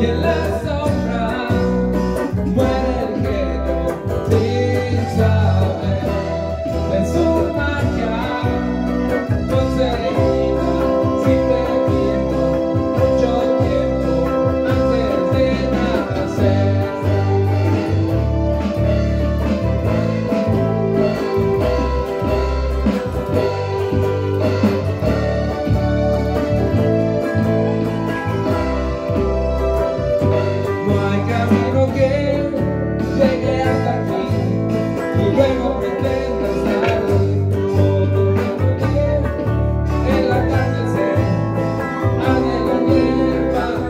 your love. luego aprender.